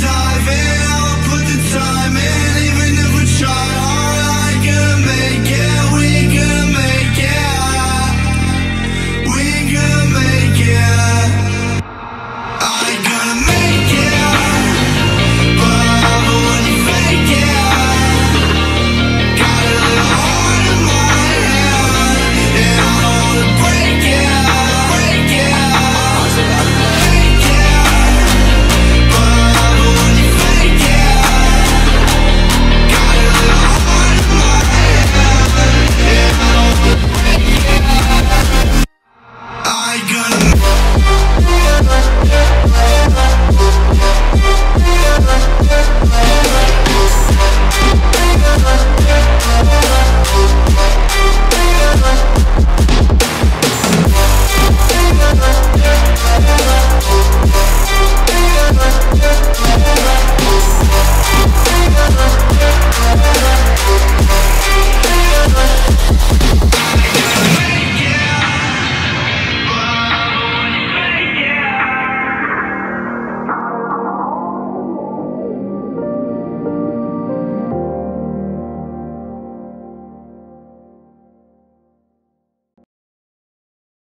time.